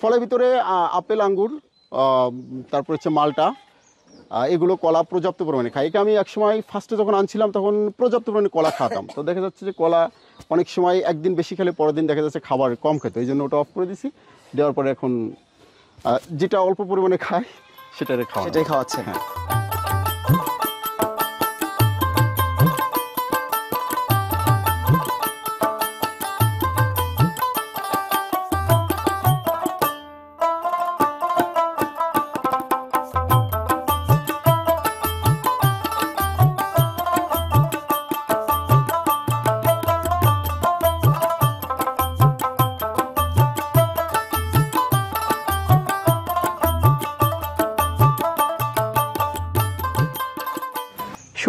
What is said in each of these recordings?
ফলের ভিতরে আপেল আঙ্গুর তারপর হচ্ছে মালটা এগুলো কলা পর্যাপ্ত পরিমাণে খাই একে আমি একসময় ফার্স্টে যখন আনছিলাম তখন পর্যাপ্ত পরিমাণে কলা খাতাম তো দেখা যাচ্ছে যে কলা অনেক সময় একদিন বেশি খেলে পরের দিন দেখা যাচ্ছে খাবার কম খেতে। এই জন্য ওটা অফ করে দিছি। দেওয়ার পরে এখন যেটা অল্প পরিমাণে খায় সেটা খাওয়া সেটাই খাওয়াচ্ছে হ্যাঁ।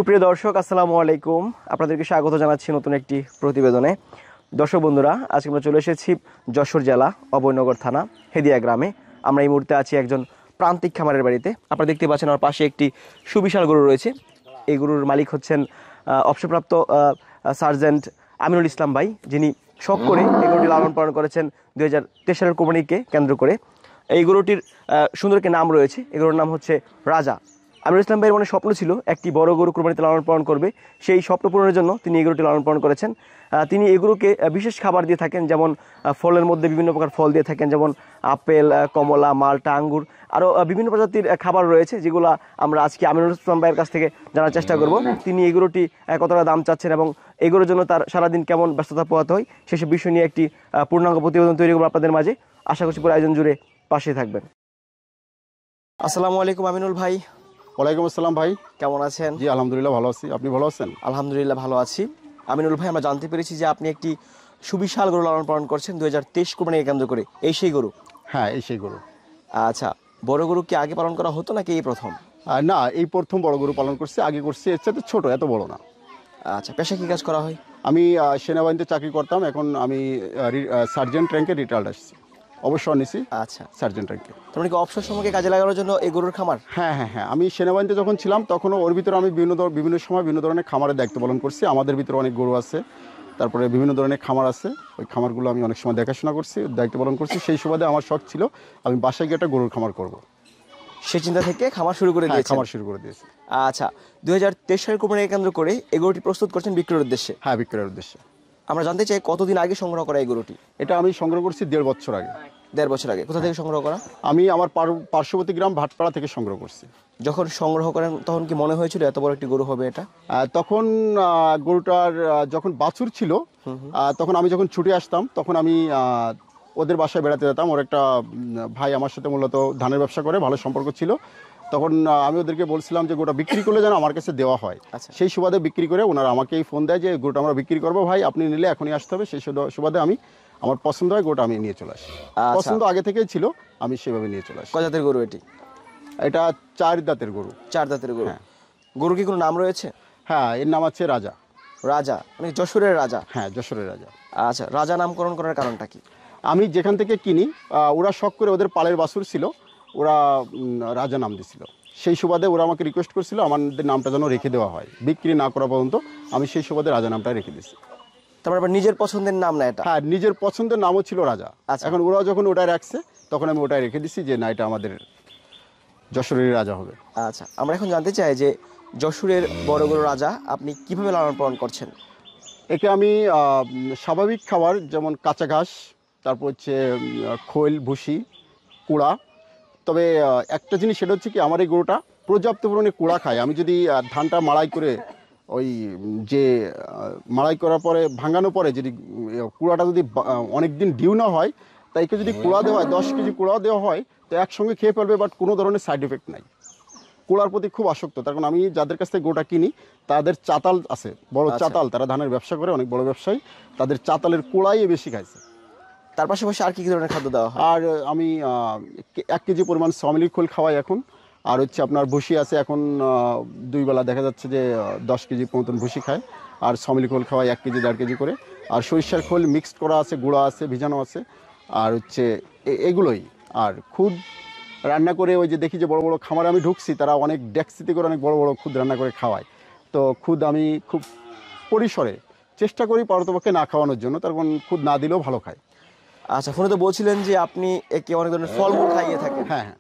সুপ্রিয় দর্শক, আসসালামু আলাইকুম। আপনাদেরকে স্বাগত জানাচ্ছি নতুন একটি প্রতিবেদনে। দর্শক বন্ধুরা, আজকে আমরা চলে এসেছি যশোর জেলা, অভয়নগর থানা, হেদিয়া গ্রামে। আমরা এই মুহূর্তে আছি একজন প্রান্তিক খামারের বাড়িতে। আপনারা দেখতে পাচ্ছেন আমার পাশে একটি সুবিশাল গরু রয়েছে। এই গরুর মালিক হচ্ছেন অবসরপ্রাপ্ত সার্জেন্ট আমিনুল ইসলাম ভাই, যিনি শখ করে এই গরুটি লালন পালন করেছেন দুই হাজার তেইশ সালের কোম্পানিকে কেন্দ্র করে। এই গরুটির সুন্দর একটি নাম রয়েছে। এই গরুর নাম হচ্ছে রাজা। আমিরুল ইসলাম ভাইয়ের মনে স্বপ্ন ছিল একটি বড় গরু কোরবানিতে লালন পালন করবে। সেই স্বপ্ন পূরণের জন্য তিনি এই গরুটি লালন পালন করেছেন। তিনি এগুলোকে বিশেষ খাবার দিয়ে থাকেন, যেমন ফলের মধ্যে বিভিন্ন প্রকার ফল দিয়ে থাকেন, যেমন, আপেল কমলা, মালটা, আঙ্গুর আরও বিভিন্ন প্রজাতির খাবার রয়েছে, যেগুলো আমরা আজকে আমিরুল ইসলাম ভাইয়ের কাছ থেকে জানার চেষ্টা করব। তিনি এগুলোটি কতটা দাম চাচ্ছেন এবং এগুলোর জন্য তার সারাদিন কেমন ব্যস্ততা পোহাতে হয় সেসব বিষয় নিয়ে একটি পূর্ণাঙ্গ প্রতিবেদন তৈরি করব আপনাদের মাঝে। আশা করছি পুরো আয়োজন জুড়ে পাশে থাকবেন। আসসালামু আলাইকুম আমিনুল ভাই। ওয়ালাইকুম আসসালাম ভাই। কেমন আছেন? জি আলহামদুলিল্লাহ ভালো আছি। আপনি ভালো আছেন? আলহামদুলিল্লাহ ভালো আছি। আমিনুল ভাই আমরা জানতে পেরেছি যে আপনি একটি সুবিশাল গরু লালন পালন করছেন দুই হাজার তেইশ কোরবানিকে কেন্দ্র করে। এই সেই গরু? হ্যাঁ এই সেই গরু। আচ্ছা বড় গরু কি আগে পালন করা হতো নাকি এই প্রথম? না এই প্রথম বড় গরু পালন করছি আগে করছি এর সাথে ছোট এত বড় না। আচ্ছা পেশা কি কাজ করা হয়? আমি সেনাবাহিনীতে চাকরি করতাম এখন আমি সার্জেন্ট র্যাঙ্কে রিটায়ার্ড আসছি। অবসর নিছি। আচ্ছা। সার্জেন্ট র্যাঙ্কে তার মানে কি অবসর সময়কে কাজে লাগানোর জন্য এই গরুর খামার? হ্যাঁ হ্যাঁ হ্যাঁ। আমি সেনাবাহিনীতে যখন ছিলাম তখনও ওর ভিতরে আমি বিভিন্ন বিভিন্ন সময় বিভিন্ন ধরনের খামারের দায়িত্ব পালন করছি। আমাদের ভিতরে অনেক গরু আছে। তারপরে বিভিন্ন ধরনের খামার আছে। ওই খামারগুলো আমি অনেক সময় দেখাশোনা করছি দায়িত্ব পালন করছি। সেই সুবাদে আমার শখ ছিল আমি বাসায় গিয়ে একটা গরুর খামার করব। সে চিন্তা থেকে খামার শুরু করে হ্যাঁ দিয়েছেন? খামার শুরু করে দিয়েছি। আচ্ছা দুই হাজার তেইশ সালের কোরবানিকে কেন্দ্র করে এই গরুটি প্রস্তুত করছেন বিক্রয়ের উদ্দেশ্যে। হ্যাঁ বিক্রয়ের উদ্দেশ্যে। আমরা জানতে চাই কতদিন আগে সংগ্রহ করা এই গরুটি? এটা আমি সংগ্রহ করছি দেড় বছর আগে। দেড় বছর আগে। কোথা থেকে সংগ্রহ করা? আমি আমার পার- পার্শ্ববর্তী গ্রাম ভাটপাড়া থেকে সংগ্রহ করছি। যখন সংগ্রহ করেন তখন কি মনে হয়েছিল এত বড় একটি গরু হবে এটা? তখন গরুটার যখন বাছুর ছিল তখন আমি যখন ছুটে আসতাম তখন আমি ওদের বাসায় বেড়াতে যেতাম। ওর একটা ভাই আমার সাথে মূলত ধানের ব্যবসা করে ভালো সম্পর্ক ছিল। তখন আমি ওদেরকে বলছিলাম যে গোটা বিক্রি করলে যেন আমার কাছে দেওয়া হয়। আচ্ছা। সেই সুবাদে বিক্রি করে ওনারা আমাকেই ফোন দেয় যে গোটা আমরা বিক্রি করব ভাই আপনি নিলে এখনই আসতে হবে। সেই সুবাদে আমি আমার পছন্দ হয় গোটা আমি নিয়ে চলে আসি। আচ্ছা। পছন্দ আগে থেকেই ছিল আমি সেভাবে নিয়ে চলে আসি। কজাতের গরু এটি? এটা চার দাঁতের গরু। চার দাঁতের গরু। হ্যাঁ। গরু কি কোনো নাম রয়েছে? হ্যাঁ এর নাম আছে রাজা। রাজা মানে যশোরের রাজা? হ্যাঁ যশোরের রাজা। আচ্ছা রাজা নামকরণ করার কারণটা কি? আমি যেখান থেকে কিনি ওরা শখ করে ওদের পালের বাসুর ছিল। ওরা রাজা নাম দিছিল। সেই সুবাদে ওরা আমাকে রিকোয়েস্ট করছিল আমাদের নামটা যেন রেখে দেওয়া হয়। বিক্রি না করা পর্যন্ত আমি সেই সুবাদে রাজা নামটা রেখে দিয়েছি। তারপর আবার নিজের পছন্দের নাম না এটা? হ্যাঁ নিজের পছন্দের নামও ছিল রাজা। আচ্ছা। এখন ওরা যখন ওটাই রাখছে তখন আমি ওটাই রেখে দিছি যে না এটা আমাদের যশোরের রাজা হবে। আচ্ছা আমরা এখন জানতে চাই যে যশোরের বড় গরু রাজা আপনি কীভাবে লালন পালন করছেন? একে আমি স্বাভাবিক খাবার যেমন কাঁচা ঘাস তারপর হচ্ছে খৈল ভুসি কুড়া তবে একটা জিনিস সেটা হচ্ছে কি আমার এই গরুটা পর্যাপ্ত পরিমাণে কুড়া খায়। আমি যদি ধানটা মাড়াই করে ওই যে মাড়াই করার পরে ভাঙানো পরে যদি কুড়াটা যদি অনেক দিন ডিউ না হয় তাইকে যদি কুড়া দেওয়া হয় দশ কেজি কুড়াও দেওয়া হয় তো একসঙ্গে খেয়ে ফেলবে বাট কোনো ধরনের সাইড এফেক্ট নাই। কুড়ার প্রতি খুব আসক্ত। তার কারণ আমি যাদের কাছ থেকে গোটা কিনি তাদের চাতাল আছে বড় আচ্ছা। চাতাল তারা ধানের ব্যবসা করে অনেক বড় ব্যবসায়ী তাদের চাতালের কুড়াই বেশি খাইছে। তার পাশাপাশি আর কি কি ধরনের খাদ্য দেওয়া আর আমি এক কেজি পরিমাণ সমিলির খোল খাওয়াই এখন। আর হচ্ছে আপনার ভুসি আছে, এখন দুই বেলা দেখা যাচ্ছে যে দশ কেজি মতন ভুসি খায়। আর সমিলি খোল খাওয়াই এক কেজি, দেড় কেজি করে। আর সরিষার খোল মিক্সড করা আছে, গুঁড়া আছে, ভিজানো আছে। আর হচ্ছে এগুলোই। আর খুদ রান্না করে ওই যে দেখি যে বড় বড় খামারে আমি ঢুকছি, তারা অনেক ডেক্সিতে করে অনেক বড় বড় খুদ রান্না করে খাওয়ায়। তো খুদ আমি খুব পরিসরে চেষ্টা করি পারতপক্ষে না খাওয়ানোর জন্য, তার খুদ না দিলেও ভালো খায়। আচ্ছা ফোনে তো বলছিলেন যে আপনি একে অনেক ধরনের ফলমূল খাইয়ে থাকেন। হ্যাঁ হ্যাঁ।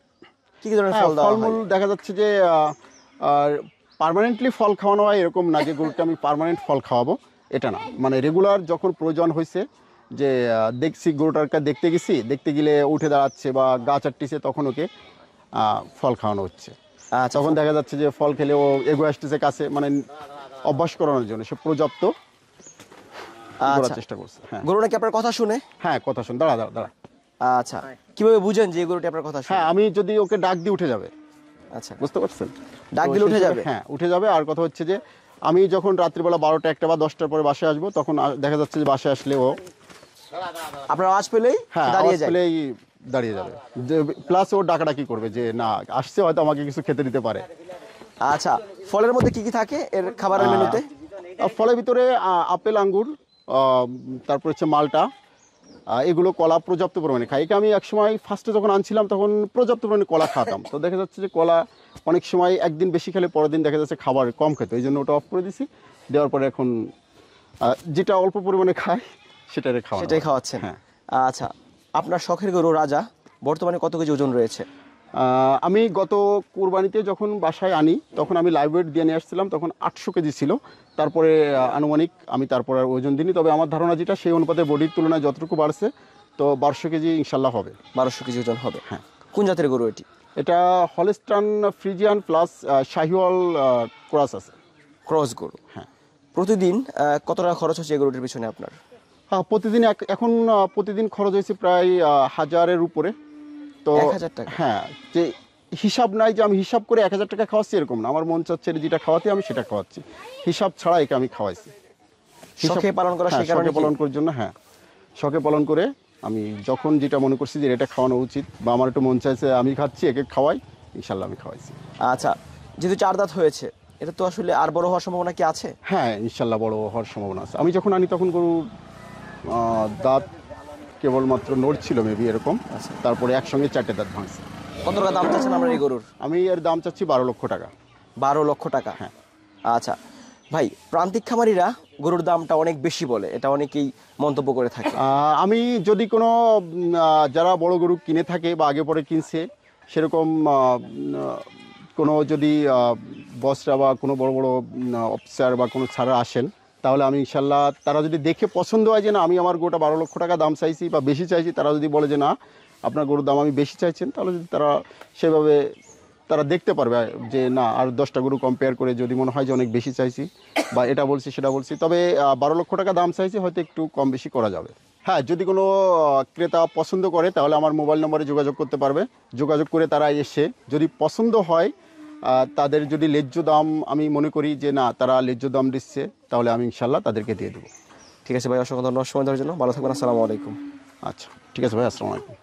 কি কি ধরনের হ্যাঁ, ফল ফলমূল দেখা যাচ্ছে যে পার্মানেন্টলি ফল খাওয়ানো হয় এরকম না যে গরুকে আমি পারমানেন্ট ফল খাওয়াবো এটা না। মানে রেগুলার যখন প্রয়োজন হয়েছে যে দেখছি গরুটারকে দেখতে গেছি দেখতে গেলে উঠে দাঁড়াচ্ছে বা গা চাটতিছে তখন ওকে ফল খাওয়ানো হচ্ছে। আচ্ছা। তখন দেখা যাচ্ছে যে ফল খেলে ও এগো আসতেছে কাছে মানে অভ্যাস করানোর জন্য সে পর্যাপ্ত করার আচ্ছা চেষ্টা করছে হ্যাঁ। গরু নাকি আপনার কথা শুনে? হ্যাঁ কথা শুন দাঁড়া দাঁড়া দাঁড়া। আচ্ছা কীভাবে বুঝেন যে গরুটি আপনার কথা শুনে? হ্যাঁ আমি যদি ওকে ডাক দিয়ে উঠে যাবে। আচ্ছা। বুঝতে পারছেন? ডাক দিলে উঠে যাবে? হ্যাঁ উঠে যাবে। আর কথা হচ্ছে যে আমি যখন রাত্রিবেলা বারোটা একটা বা দশটার পরে বাসায় আসব তখন দেখা যাচ্ছে যে বাসায় আসলে ও আপনার আওয়াজ পেলেই হ্যাঁ দাঁড়িয়ে আওয়াজ পেলেই দাঁড়িয়ে যাবে। প্লাস ও ডাকাডাকি করবে যে না আসছে হয়তো আমাকে কিছু খেতে দিতে পারে। আচ্ছা ফলের মধ্যে কি কি থাকে এর খাবারের মেনুতে? ফলের ভিতরে আপেল আঙ্গুর তারপর হচ্ছে মালটা। এগুলো কলা পর্যাপ্ত পরিমাণে খাই। একে আমি একসময় ফার্স্টে যখন আনছিলাম তখন পর্যাপ্ত পরিমাণে কলা খাতাম তো দেখা যাচ্ছে যে কলা অনেক সময় একদিন বেশি খেলে পরের দিন দেখা যাচ্ছে খাবার কম খেত। এই জন্য ওটা অফ করে দিছি। দেওয়ার পরে এখন যেটা অল্প পরিমাণে খাই সেটারে খাওয়া সেটাই খাওয়াচ্ছেন। হ্যাঁ। আচ্ছা আপনার শখের গরু রাজা বর্তমানে কত কেজি ওজন রয়েছে? আমি গত কোরবানিতে যখন বাসায় আনি তখন আমি লাইভ ওয়েট দিয়ে নিয়ে আসছিলাম তখন আটশো কেজি ছিল। তারপরে আনুমানিক আমি তারপরে আর ওজন দিইনি তবে আমার ধারণা যেটা সেই অনুপাতে বডির তুলনায় যতটুকু বাড়ছে তো বারোশো কেজি ইনশাল্লাহ হবে। বারোশো কেজি ওজন হবে। হ্যাঁ। কোন জাতের গরু এটি? এটা Holstein Friesian plus Sahiwal cross আছে। ক্রস গরু। হ্যাঁ। প্রতিদিন আহ, কত টাকা খরচ হচ্ছে এই গরুটির পিছনে আপনার? হ্যাঁ, প্রতিদিন এক- এখন প্রতিদিন খরচ হয়েছে প্রায় হাজারের উপরে। তো 1000 টাকা? হ্যাঁ যে হিসাব নাই যে আমি হিসাব করে এক হাজার টাকা খাওয়াচ্ছি এরকম না। আমার মন চাচ্ছে যেটা খাওয়াতে আমি সেটা খাওয়াচ্ছি। হিসাব ছাড়া একে আমি খাওয়াইছি। শখে পালন করা সেই কারণে পালন করার জন্য হ্যাঁ। শখে পালন করে আমি যখন যেটা মনে করছি যে এটা খাওয়ানো উচিত বা আমার একটু মন চাইছে আমি খাচ্ছি একে খাওয়াই ইনশাল্লাহ আমি খাওয়াইছি। আচ্ছা যেহেতু চার দাঁত হয়েছে এটা তো আসলে আর বড় হওয়ার সম্ভাবনা কি আছে? হ্যাঁ ইনশাল্লাহ বড় হওয়ার সম্ভাবনা আছে। আমি যখন আনি তখন গরু দাঁত কেবলমাত্র নড়ছিল মেবি এরকম। আচ্ছা। তারপরে একসঙ্গে চারটে দাঁত ভাঙছে। কত টাকা দাম চাচ্ছেন আমরা এই গরুর? আমি এর দাম চাচ্ছি বারো লক্ষ টাকা। বারো লক্ষ টাকা? হ্যাঁ। আচ্ছা। ভাই প্রান্তিক খামারিরা গরুর দামটা অনেক বেশি বলে। এটা অনেকেই মন্তব্য করে থাকে। আমি যদি কোনো যারা বড় গরু কিনে থাকে বা আগে পরে কিনছে সেরকম কোনো যদি বসরা বা কোনো বড় বড় অফিসার বা কোনো ছাড়া আসেন তাহলে আমি ইনশাল্লাহ, তারা যদি দেখে পছন্দ হয় যে না, আমি আমার গরুটা বারো লক্ষ টাকা দাম চাইছি বা বেশি চাইছি, তারা যদি বলে যে না, আপনার গরুর দাম আমি বেশি চাইছেন, তাহলে যদি তারা সেভাবে তারা দেখতে পারবে যে না, আর দশটা গরু কম্পেয়ার করে যদি মনে হয় যে অনেক বেশি চাইছি বা এটা বলছি, সেটা বলছি, তবে বারো লক্ষ টাকা দাম চাইছি, হয়তো একটু কম বেশি করা যাবে। হ্যাঁ যদি কোনো ক্রেতা পছন্দ করে, তাহলে আমার মোবাইল নম্বরে যোগাযোগ করতে পারবে। যোগাযোগ করে তারা এসে যদি পছন্দ হয় তাদের যদি লেজ্জ দাম আমি মনে করি যে না তারা লেজ্জ দাম দিচ্ছে তাহলে আমি ইনশাল্লাহ তাদেরকে দিয়ে দেবো। ঠিক আছে ভাই অসংখ্য ধন্যবাদ সময় দেওয়ার জন্য। ভালো থাকবেন আসসালামু আলাইকুম। আচ্ছা ঠিক আছে ভাই আসসালামু আলাইকুম।